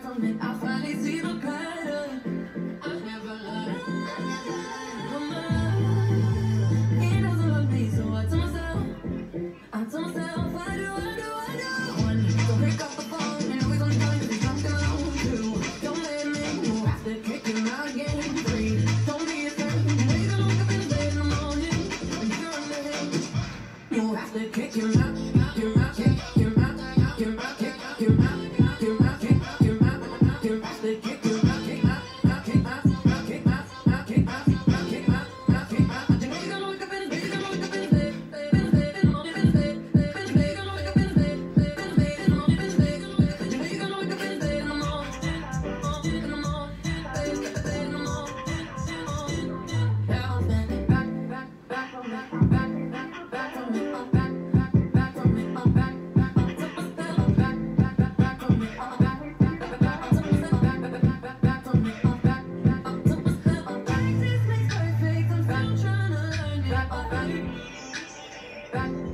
I finally see the pattern. I never learned. Love me, so I tell myself. I tell myself, why do I do I do? One pick up the phone you. Two, don't let me after kicking don't be a bed in the morning. You're in the. You'll have to kick him out. They get Back.